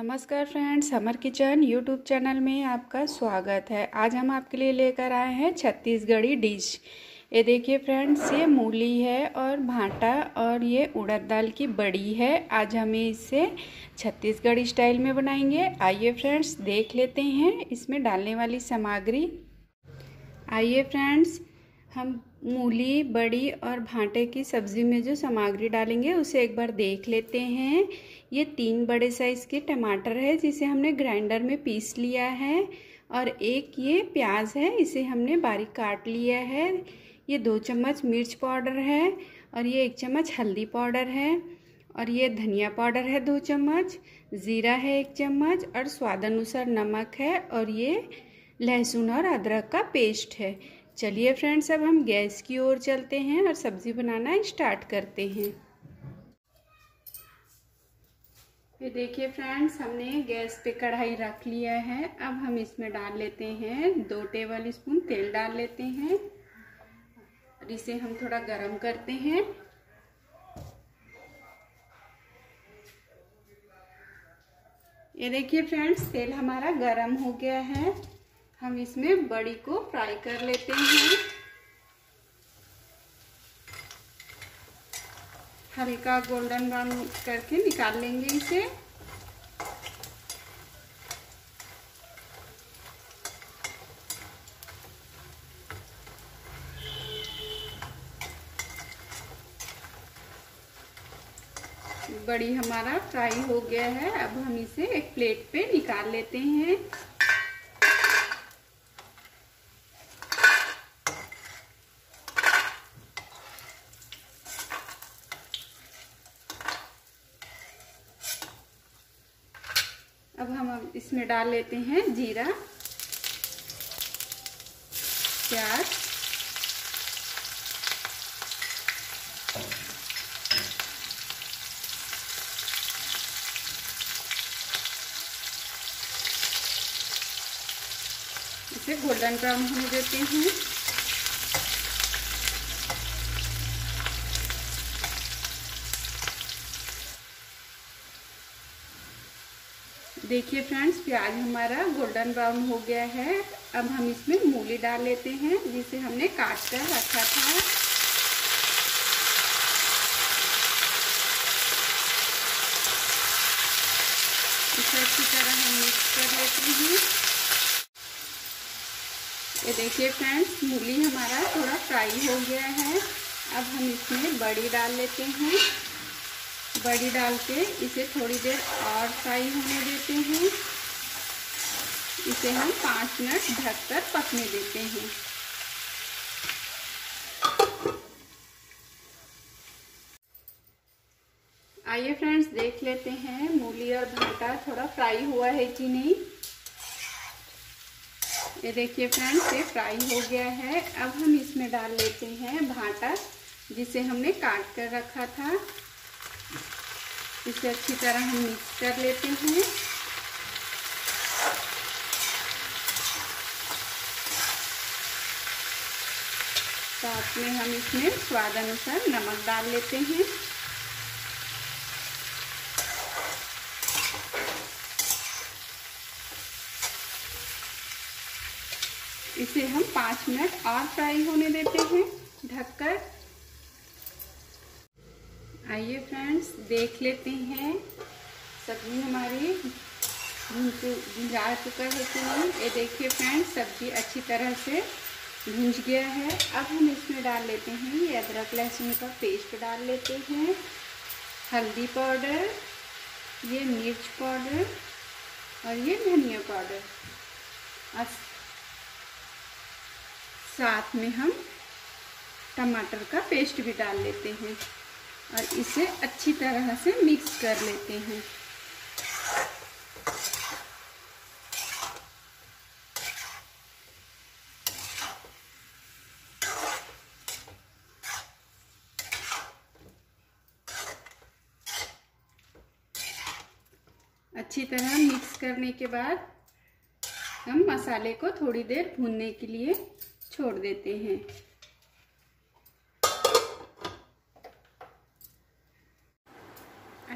नमस्कार फ्रेंड्स हमर kitchen YouTube channel में आपका स्वागत है। आज हम आपके लिए लेकर आए हैं छत्तीसगढ़ी डिश। ये देखिए फ्रेंड्स, ये मूली है और भाटा और ये उड़द दाल की बड़ी है। आज हम इसे छत्तीसगढ़ी स्टाइल में बनाएँगे। आइए फ्रेंड्स, देख लेते हैं इसमें डालने वाली सामग्री। आइए फ्रेंड्स, हम मूली, बड़ी और भाटे की सब्ज़ी में जो सामग्री डालेंगे, उसे एक बार देख लेते हैं। ये तीन बड़े साइज़ के टमाटर है, जिसे हमने ग्राइंडर में पीस लिया है। और एक ये प्याज है, इसे हमने बारीक काट लिया है। ये दो चम्मच मिर्च पाउडर है और ये एक चम्मच हल्दी पाउडर है। और ये धनिया पाउडर है दो चम्मच, ज़ीरा है एक चम्मच और स्वाद अनुसार नमक है। और ये लहसुन और अदरक का पेस्ट है। चलिए फ्रेंड्स अब हम गैस की ओर चलते हैं और सब्ज़ी बनाना स्टार्ट करते हैं। ये देखिए फ्रेंड्स हमने गैस पे कढ़ाई रख लिया है। अब हम इसमें डाल लेते हैं दो टेबल स्पून तेल डाल लेते हैं और इसे हम थोड़ा गरम करते हैं। ये देखिए फ्रेंड्स तेल हमारा गरम हो गया है। हम इसमें बड़ी को फ्राई कर लेते हैं। हल्का गोल्डन ब्राउन करके निकाल लेंगे इसे। बड़ी हमारा फ्राई हो गया है। अब हम इसे एक प्लेट पे निकाल लेते हैं। अब हम इसमें डाल लेते हैं जीरा प्याज इसे गोल्डन ब्राउन होने देते हैं। देखिए फ्रेंड्स, प्याज हमारा गोल्डन ब्राउन हो गया है। अब हम इसमें मूली डाल लेते हैं, जिसे हमने काट कर रखा था। इसे अच्छी तरह हम मिक्स कर लेते हैं। ये देखिए फ्रेंड्स, मूली हमारा थोड़ा फ्राई हो गया है। अब हम इसमें बड़ी डाल लेते हैं। बड़ी डाल के इसे थोड़ी देर और फ्राई होने देते हैं। इसे हम पाँच मिनट ढककर पकने देते हैं। आइए फ्रेंड्स, देख लेते हैं मूली और भाटा थोड़ा फ्राई हुआ है कि नहीं। ये देखिए फ्रेंड्स, ये फ्राई हो गया है। अब हम इसमें डाल लेते हैं भाटा, जिसे हमने काट कर रखा था। इसे अच्छी तरह हम मिक्स कर लेते हैं। साथ में हम इसमें स्वाद अनुसार नमक डाल लेते हैं। इसे हम पाँच मिनट और फ्राई होने देते हैं। ढककर आइए फ्रेंड्स देख लेते हैं। सब्ज़ी हमारी भुंजा चुका है कि नहीं ये देखिए फ्रेंड्स सब्ज़ी अच्छी तरह से भुंज गया है। अब हम इसमें डाल लेते हैं ये अदरक, लहसुन का पेस्ट डाल लेते हैं। हल्दी पाउडर ये मिर्च पाउडर और ये धनिया पाउडर और साथ में हम टमाटर का पेस्ट भी डाल लेते हैं। और इसे अच्छी तरह से मिक्स कर लेते हैं। अच्छी तरह मिक्स करने के बाद हम मसाले को थोड़ी देर भूनने के लिए छोड़ देते हैं।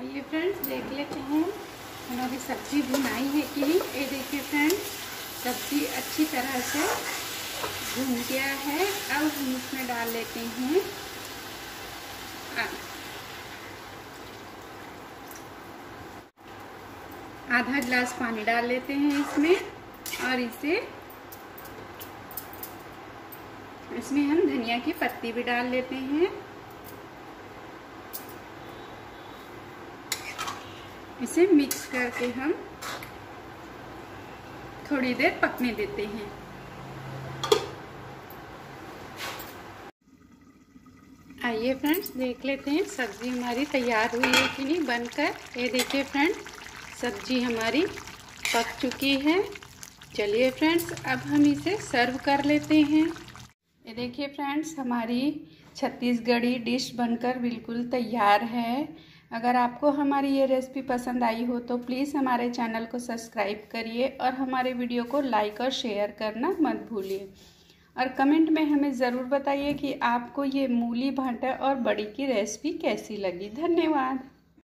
आइए फ्रेंड्स देख लेते हैं। हमारी सब्ज़ी भुनाई है कि नहीं? ये देखिए फ्रेंड्स सब्ज़ी अच्छी तरह से भून गया है। अब हम इसमें डाल लेते हैं। आधा गिलास पानी डाल लेते हैं इसमें और इसे, इसमें हम धनिया की पत्ती भी डाल लेते हैं। इसे मिक्स करके हम थोड़ी देर पकने देते हैं। आइए फ्रेंड्स देख लेते हैं सब्ज़ी हमारी तैयार हुई है कि नहीं बनकर। ये देखिए फ्रेंड्स सब्ज़ी हमारी पक चुकी है। चलिए फ्रेंड्स अब हम इसे सर्व कर लेते हैं। ये देखिए फ्रेंड्स हमारी छत्तीसगढ़ी डिश बनकर बिल्कुल तैयार है। अगर आपको हमारी ये रेसिपी पसंद आई हो तो प्लीज़ हमारे चैनल को सब्सक्राइब करिए और हमारे वीडियो को लाइक और शेयर करना मत भूलिए। और कमेंट में हमें ज़रूर बताइए कि आपको ये मूली भाटा और बड़ी की रेसिपी कैसी लगी। धन्यवाद।